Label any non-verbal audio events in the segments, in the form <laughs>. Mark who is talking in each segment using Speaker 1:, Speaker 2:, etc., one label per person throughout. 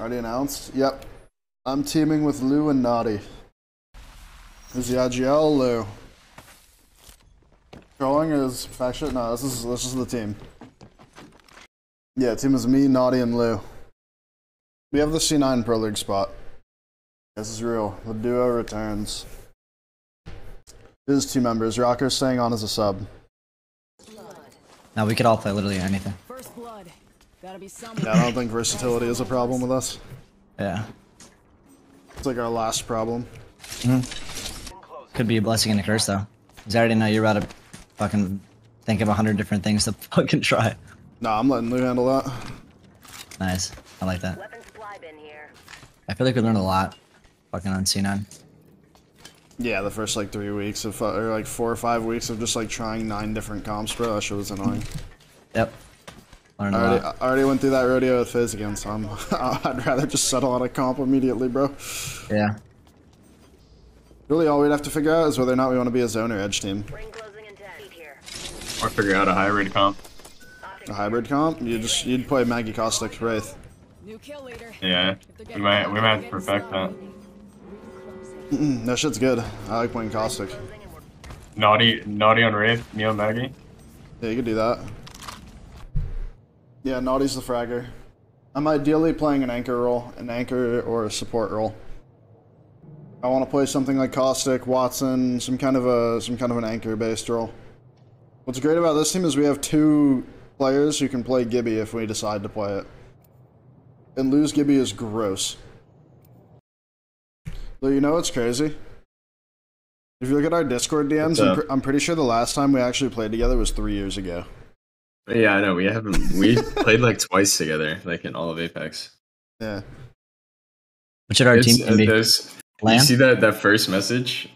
Speaker 1: Already announced? Yep. I'm teaming with Lou and Naughty. Is the IGL Lou? Trolling is faction? No, this is this is the team. Yeah, team is me, Naughty, and Lou. We have the C9 Pro League spot. This is real. The duo returns. It is two members. Rocker's staying on as a sub.
Speaker 2: Now we could all play literally anything.
Speaker 3: First blood. Gotta be someone.
Speaker 1: Yeah, I don't think versatility is a problem with us.
Speaker 2: Yeah.
Speaker 1: It's like our last problem. Mm-hmm.
Speaker 2: Could be a blessing and a curse though. Cause I already know you're about to fucking think of a hundred different things to <laughs> fucking try.
Speaker 1: Nah, I'm letting Lou handle that.
Speaker 2: Nice. I like that.
Speaker 4: Weapon supply bin here.
Speaker 2: I feel like we learned a lot fucking on C9.
Speaker 1: Yeah, the first like three weeks of, or like four or five weeks of just like trying nine different comps, bro. That shit was annoying.
Speaker 2: Yep. Learned
Speaker 1: I
Speaker 2: a
Speaker 1: already,
Speaker 2: lot.
Speaker 1: I already went through that rodeo with Fizz again, so I'm, <laughs> I'd rather just settle on a comp immediately, bro.
Speaker 2: Yeah.
Speaker 1: Really, all we'd have to figure out is whether or not we want to be a zone or edge team.
Speaker 4: Ring closing in 10 feet here.
Speaker 5: Or figure out a hybrid comp.
Speaker 1: A hybrid comp? You just you'd play Maggie Caustic Wraith.
Speaker 3: New kill leader.
Speaker 5: Yeah, we might we might have to perfect that.
Speaker 1: Mm, that shit's good. I like playing Caustic.
Speaker 5: Naughty, naughty on Wraith, Neo Maggie.
Speaker 1: Yeah, you could do that. Yeah, Naughty's the fragger. I'm ideally playing an anchor role, an anchor or a support role. I want to play something like Caustic, Watson, some kind of a some kind of an anchor based role. What's great about this team is we have two players who can play Gibby if we decide to play it. And lose Gibby is gross. Though you know what's crazy? If you look at our Discord DMs, I'm, I'm pretty sure the last time we actually played together was three years ago.
Speaker 5: Yeah, I know. We haven't. We played like twice together, like in all of Apex.
Speaker 1: Yeah.
Speaker 2: What should our
Speaker 5: It's-
Speaker 2: team
Speaker 5: uh,
Speaker 2: be?
Speaker 5: there's- you see that that first message,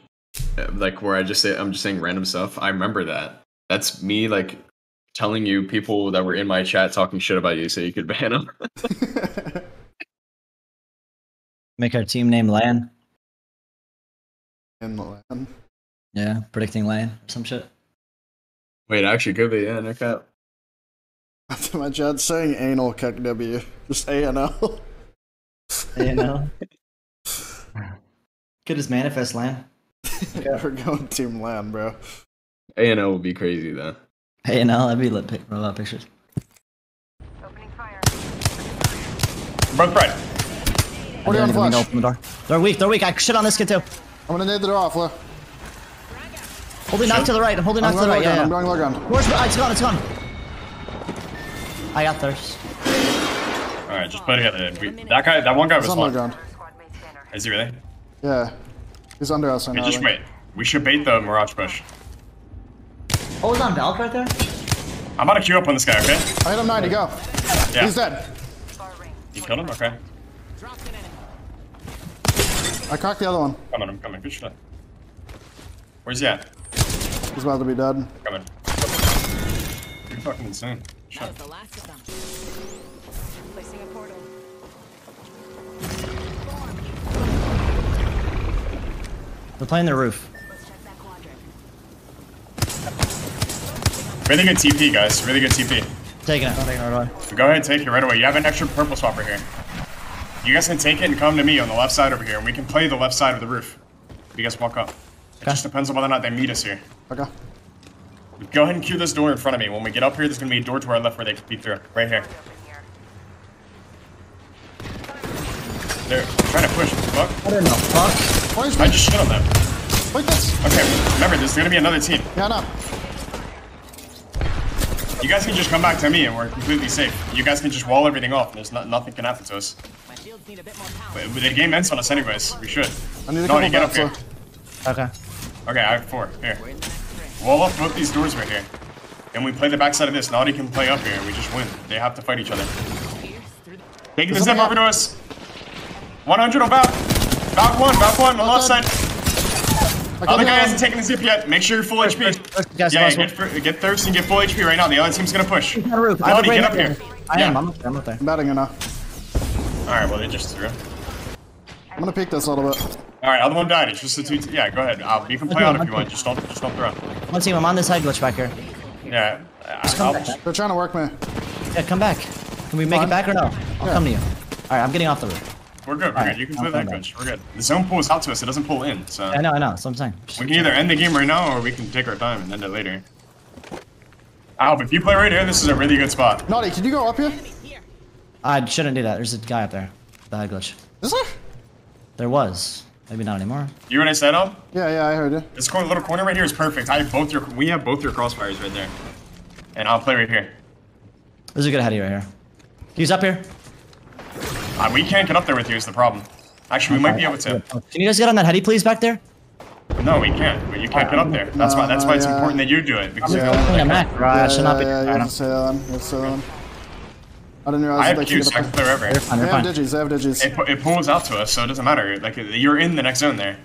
Speaker 5: Uh, like where I just say I'm just saying random stuff. I remember that. That's me like telling you people that were in my chat talking shit about you, so you could <laughs> ban them. <laughs>
Speaker 2: Make our team name Lan.
Speaker 1: In Milan.
Speaker 2: Yeah. Predicting Lan or some shit.
Speaker 5: Wait, actually, could be. Yeah, no cap.
Speaker 1: My chat saying anal cuck W. Just A and L.
Speaker 2: You <laughs> know. Could just manifest Lan. <laughs>
Speaker 1: We're going Team Land, bro.
Speaker 5: A and O would be crazy though.
Speaker 2: Hey, and I'll be lit pic- a lot of pictures.
Speaker 4: Opening fire.
Speaker 5: Both right.
Speaker 1: What are you on
Speaker 2: They're gonna
Speaker 1: flash?
Speaker 2: Open the door. They're weak. They're weak. I shit on this kid too.
Speaker 1: I'm gonna nade the door off, Lo.
Speaker 2: Holding knock to the right. I'm holding
Speaker 1: I'm
Speaker 2: knock to the right.
Speaker 1: ground.
Speaker 2: Yeah,
Speaker 1: I'm going low ground.
Speaker 2: Where's oh, it's gone? It's gone. I got thirst.
Speaker 5: All right, just play together. We, that guy, that one guy was
Speaker 1: It's on low
Speaker 5: long.
Speaker 1: ground.
Speaker 4: Squad mate scanner.
Speaker 5: Is he really?
Speaker 1: Yeah. He's under us right now.
Speaker 5: just
Speaker 1: I
Speaker 5: wait. We should bait the Mirage push.
Speaker 2: Oh, it's on Valk right there.
Speaker 5: I'm about to queue up on this guy. Okay?
Speaker 1: I hit him 90, go.
Speaker 5: Yeah.
Speaker 1: He's dead.
Speaker 5: You killed him. Okay.
Speaker 3: Dropped an enemy.
Speaker 1: I cracked the other one.
Speaker 5: Coming. I'm coming. Good shit. Where's he at?
Speaker 1: He's about to be dead.
Speaker 5: Coming. You're fucking insane. Shut
Speaker 3: That
Speaker 5: up.
Speaker 3: was the last of them. Placing a portal.
Speaker 2: They're playing the roof.
Speaker 4: Let's check that quadrant.
Speaker 5: Really good TP, guys. Really good TP.
Speaker 2: Taking it. I'm taking it right away.
Speaker 5: Go ahead and take it right away. You have an extra purple swapper here. You guys can take it and come to me on the left side over here, and we can play the left side of the roof. You guys walk up. It
Speaker 2: Okay.
Speaker 5: just depends on whether or not they meet us here.
Speaker 1: Okay.
Speaker 5: Go ahead and cue this door in front of me. When we get up here, there's gonna be a door to our left where they can peek through. Right here. They're trying to push. Fuck.
Speaker 2: What in the fuck?
Speaker 1: Why is
Speaker 5: I just shit on them.
Speaker 1: Wait, this.
Speaker 5: Okay, remember, there's gonna be another team.
Speaker 1: Yeah, no.
Speaker 5: You guys can just come back to me and we're completely safe. You guys can just wall everything off and there's not, nothing can happen to us.
Speaker 3: My shields need a bit more power.
Speaker 5: But the game ends on us anyways. We should.
Speaker 1: I need a
Speaker 5: No, you get up here.
Speaker 1: Lo.
Speaker 2: Okay.
Speaker 5: Okay, I have four. Here.
Speaker 3: We're in the.
Speaker 5: Wall off both these doors right here. And we play the backside of this. Naughty can play up here. We just win. They have to fight each other.
Speaker 3: Pierce through the
Speaker 5: Taking the
Speaker 1: There's
Speaker 5: zip over to us. 100 on Valk. Valk one, Valk one on the left side.
Speaker 1: I
Speaker 5: Other
Speaker 1: killed
Speaker 5: guy hasn't taken the zip yet. Make sure you're full HP.
Speaker 2: guys,
Speaker 5: Yeah, yeah, get, fir- get thirst and get full HP right now. The other team's gonna push.
Speaker 2: On. I have
Speaker 5: Naughty, get up
Speaker 2: idea.
Speaker 5: here.
Speaker 2: I
Speaker 5: Yeah.
Speaker 2: am. I'm up there. I'm up there.
Speaker 1: I'm batting it now.
Speaker 5: Alright, well, they just threw.
Speaker 1: I'm gonna peek this a little bit.
Speaker 5: Alright, other one died. It's just the two. T- yeah, go ahead. Uh, you can play out if you want. Just don't, just don't throw.
Speaker 2: One team. I'm on this side glitch back here.
Speaker 5: Yeah. I-
Speaker 2: come
Speaker 5: I'll,
Speaker 2: back.
Speaker 1: They're trying to work me.
Speaker 2: Yeah, come back. Can we make
Speaker 1: Fine.
Speaker 2: it back or no? I'll
Speaker 1: Yeah.
Speaker 2: come to you. All right, I'm getting off the roof.
Speaker 5: We're good. We're
Speaker 2: Alright,
Speaker 5: good. You can play that
Speaker 2: come back.
Speaker 5: coach. We're good. The zone pulls out to us. It doesn't pull in. So
Speaker 2: I know, I know. That's what I'm saying. Just-
Speaker 5: we can either end the game right now or we can take our time and end it later. Alp, if you play right here, this is a really good spot.
Speaker 1: Naughty, can you go up here?
Speaker 3: Here.
Speaker 2: I shouldn't do that. There's a guy up there. The head glitch.
Speaker 1: Is there?
Speaker 2: There was. Maybe not anymore.
Speaker 5: You what I said, Alp?
Speaker 1: Yeah, yeah, I heard you.
Speaker 5: This corner, little corner right here is perfect. I have both your. We have both your crossfires right there. And I'll play right here.
Speaker 2: There's a good heady right here. He's up here.
Speaker 5: Uh, we can't get up there with you is the problem. Actually, we might be able to.
Speaker 2: Can you guys get on that heady, please, back there?
Speaker 5: No, we can't. But you can't get up there. That's why. That's why it's
Speaker 1: yeah.
Speaker 5: important that you do it because
Speaker 1: Yeah.
Speaker 2: Clean a Mac, bro. I should not be.
Speaker 1: yeah, you
Speaker 2: I
Speaker 1: have
Speaker 2: know.
Speaker 1: to say I didn't realize
Speaker 5: I have
Speaker 1: that they
Speaker 5: Q's.
Speaker 1: could
Speaker 5: I can
Speaker 1: up
Speaker 5: play
Speaker 1: there.
Speaker 5: wherever.
Speaker 2: You're fine.
Speaker 1: They
Speaker 2: You're
Speaker 1: have
Speaker 2: fine.
Speaker 1: digis, they have digis.
Speaker 5: It, pu- it pulls out to us, so it doesn't matter. Like you're in the next zone there.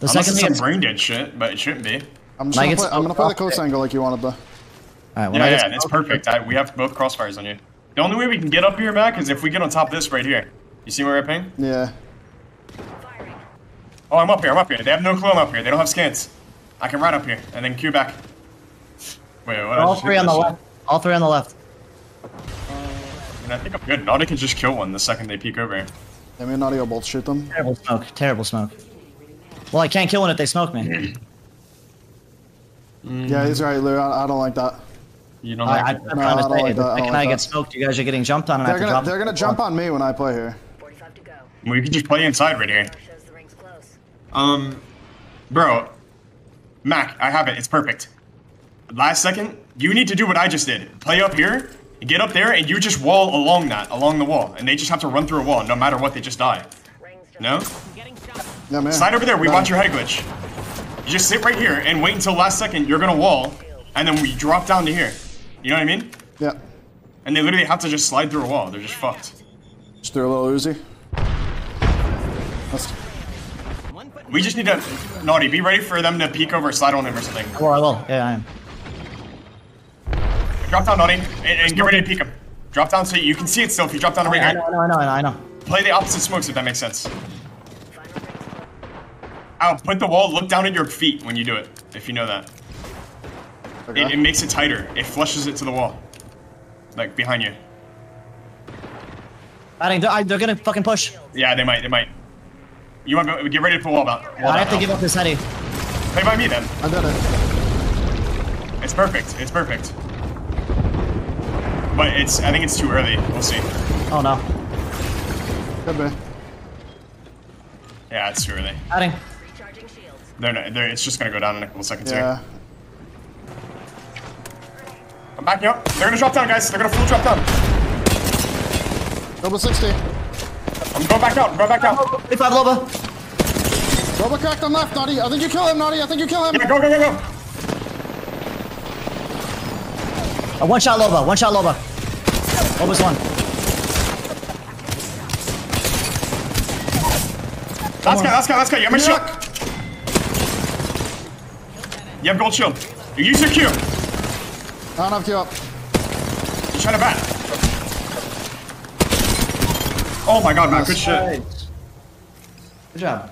Speaker 2: The
Speaker 5: Unless
Speaker 2: second
Speaker 5: it's
Speaker 2: thing
Speaker 5: some brain dead shit, but it shouldn't be.
Speaker 1: I'm just
Speaker 2: Like
Speaker 1: gonna
Speaker 2: it's
Speaker 1: play, I'm gonna play the oh.
Speaker 2: off
Speaker 1: close angle like you wanted though.
Speaker 2: All right, when
Speaker 5: Yeah,
Speaker 2: I
Speaker 5: yeah,
Speaker 2: get
Speaker 5: it's perfect. I, we have both crossfires on you. The only way we can get up here back is if we get on top of this right here. You see where I ping?
Speaker 1: Yeah.
Speaker 5: Oh, I'm up here. I'm up here. They have no clue I'm up here. They don't have scans. I can ride up here and then queue back. Wait, what? I
Speaker 2: all
Speaker 5: just
Speaker 2: three on the
Speaker 5: that
Speaker 2: left. All three on the left.
Speaker 5: Shit. And I think I'm good. Naughty can just kill one the second they peek over.
Speaker 1: Yeah, me and Naughty will both shoot them.
Speaker 2: Terrible smoke. Terrible smoke. Well, I can't kill one if they smoke me.
Speaker 1: Yeah, he's right, Lou. I, I don't like that.
Speaker 5: You don't
Speaker 2: I, I,
Speaker 5: like
Speaker 2: I'm
Speaker 5: it?
Speaker 1: No,
Speaker 2: trying
Speaker 1: I
Speaker 2: to
Speaker 1: don't
Speaker 2: say,
Speaker 1: like
Speaker 2: the
Speaker 1: that. I don't like
Speaker 2: I get
Speaker 1: that.
Speaker 2: smoked, you guys are getting jumped on and
Speaker 1: They're
Speaker 2: have
Speaker 1: gonna
Speaker 2: drop.
Speaker 1: they're gonna jump on me when I play here.
Speaker 4: 45 to go.
Speaker 5: We can just play inside right here.
Speaker 4: Shows the ring's close.
Speaker 5: Um, bro, Mac, I have it. It's perfect. Last second, you need to do what I just did. Play up here, get up there, and you just wall along that, along the wall, and they just have to run through a wall. No matter what, they just die.
Speaker 4: Rings just
Speaker 5: No?
Speaker 3: I'm getting shot.
Speaker 1: Yeah, man.
Speaker 5: Slide over there. We
Speaker 1: Done.
Speaker 5: want your head glitch. You just sit right here and wait until last second. You're gonna wall, and then we drop down to here. You know what I mean?
Speaker 1: Yeah.
Speaker 5: And they literally have to just slide through a wall. They're just fucked.
Speaker 1: Just threw a little Uzi. That's,
Speaker 3: One foot.
Speaker 5: We just need to, naughty. Be ready for them to peek over, slide on him or something.
Speaker 2: Oh, I will. Yeah, I am.
Speaker 5: Drop down, naughty, and, and get ready to peek him. Drop down so you can see it still. If you drop down right
Speaker 2: I
Speaker 5: here.
Speaker 2: know, I know, I know, I know.
Speaker 5: Play the opposite smokes if that makes sense. Al, put the wall, look down at your feet when you do it, if you know that.
Speaker 1: okay.
Speaker 5: It, it makes it tighter. It flushes it to the wall. Like behind you.
Speaker 2: Batting, they're, they're gonna fucking push.
Speaker 5: Yeah, they might, they might. You want to get ready to put wall out.
Speaker 2: I have to give up this heady.
Speaker 5: Play by me then.
Speaker 1: I did it.
Speaker 5: It's perfect. It's perfect. But it's, I think it's too early. We'll see.
Speaker 2: Oh no.
Speaker 1: Could be.
Speaker 5: Yeah, it's too early.
Speaker 2: Batting.
Speaker 4: Recharging shields.
Speaker 5: They're, not, they're, it's just gonna go down in a couple seconds
Speaker 1: Yeah.
Speaker 5: here. I'm backing up. They're gonna drop down, guys. They're gonna full drop down.
Speaker 1: Double 60.
Speaker 5: I'm going back out. I'm going back out.
Speaker 2: 45 Loba.
Speaker 1: Double cracked on left, Naughty. I think you kill him, Naughty. I think you kill him.
Speaker 5: Yeah, go, go, go, go.
Speaker 2: Uh, one shot Loba. One shot Loba. Loba's one.
Speaker 5: Last guy, last guy, last guy. You have my shield.
Speaker 1: Yuck.
Speaker 5: You have gold shield. You use your Q.
Speaker 1: I don't have Q up.
Speaker 5: You're trying to bat. Oh my god, man. Good shit.
Speaker 2: Good job.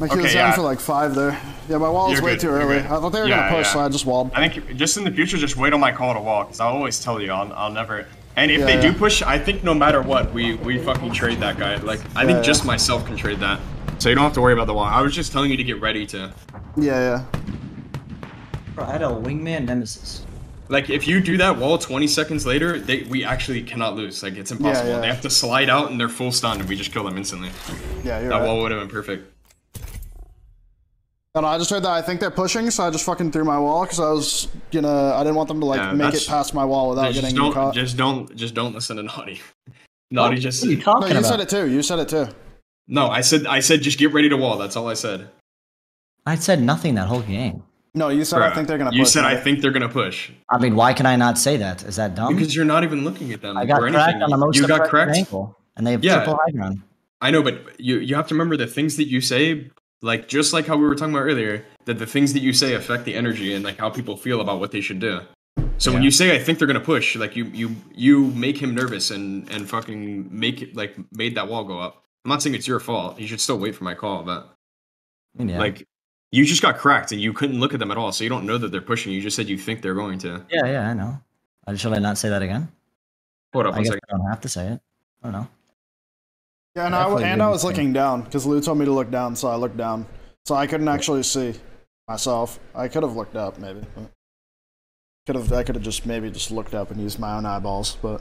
Speaker 1: My Q
Speaker 5: Okay,
Speaker 1: was down
Speaker 5: yeah.
Speaker 1: for like five there. Yeah, my wall was
Speaker 5: You're
Speaker 1: way
Speaker 5: good,
Speaker 1: too early.
Speaker 5: good.
Speaker 1: I thought they were
Speaker 5: Yeah,
Speaker 1: gonna push,
Speaker 5: yeah.
Speaker 1: so I just walled.
Speaker 5: I think just in the future, just wait on my call to wall, because I'll always tell you, I'll, I'll never. And if
Speaker 1: Yeah,
Speaker 5: they
Speaker 1: yeah.
Speaker 5: do push, I think no matter what, we we fucking trade that guy. Like I think
Speaker 1: Yeah,
Speaker 5: just myself can trade that, so you don't have to worry about the wall. I was just telling you to get ready to.
Speaker 1: Yeah, yeah.
Speaker 2: Bro, I had a wingman nemesis.
Speaker 5: Like if you do that wall 20 seconds later, they we actually cannot lose. Like it's impossible.
Speaker 1: yeah.
Speaker 5: They have to slide out and they're full stun, and we just kill them instantly.
Speaker 1: Yeah, you're
Speaker 5: That
Speaker 1: right.
Speaker 5: wall would have been perfect.
Speaker 1: No, no, I just heard that I think they're pushing, so I just fucking threw my wall because I was gonna. I didn't want them to like
Speaker 5: Yeah,
Speaker 1: make it past my wall without getting
Speaker 5: don't,
Speaker 1: caught.
Speaker 5: just don't, just don't listen to Naughty. Naughty just
Speaker 2: What are you
Speaker 1: no,
Speaker 2: talking
Speaker 1: you
Speaker 2: about?
Speaker 1: said it too. You said it too.
Speaker 5: no. I said, I said, just get ready to wall. That's all I said.
Speaker 2: I said nothing that whole game.
Speaker 1: No, you said I think they're gonna.
Speaker 5: Push, you
Speaker 1: push,
Speaker 5: said I think they're gonna push
Speaker 2: I mean, why can I not say that? Is that dumb?
Speaker 5: because you're not even looking at them
Speaker 2: I got
Speaker 5: or
Speaker 2: cracked
Speaker 5: anything.
Speaker 2: on the most
Speaker 5: you got
Speaker 2: suppressed
Speaker 5: cracked.
Speaker 2: ankle, and they have
Speaker 5: Yeah.
Speaker 2: triple high ground.
Speaker 5: I know, but you you have to remember the things that you say, like just like how we were talking about earlier, that the things that you say affect the energy and like how people feel about what they should do. So when
Speaker 2: Yeah.
Speaker 5: you say I think they're gonna push, like you you you make him nervous and and fucking make it like made that wall go up. I'm not saying it's your fault. You should still wait for my call, but
Speaker 2: yeah.
Speaker 5: like you just got cracked and you couldn't look at them at all, so you don't know that they're pushing. You just said you think they're going to.
Speaker 2: yeah, yeah, I know. Should I not say that again?
Speaker 5: Hold up
Speaker 2: I
Speaker 5: one
Speaker 2: guess
Speaker 5: second.
Speaker 2: I don't have to say it. I don't know.
Speaker 1: Yeah, and I, and I was looking down because Lou told me to look down, so I looked down. So I couldn't actually see myself. I could have looked up maybe. Could have I could have just maybe just looked up and used my own eyeballs, but